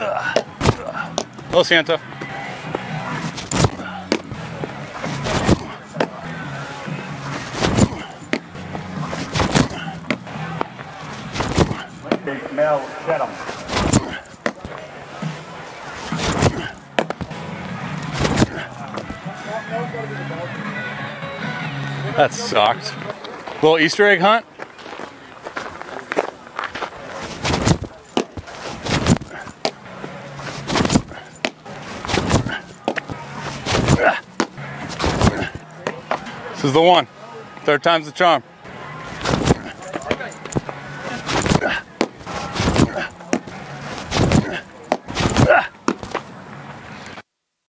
Hello, Santa. Big Mel Chatham. That sucked. Little Easter egg hunt. This is the one. Third time's the charm.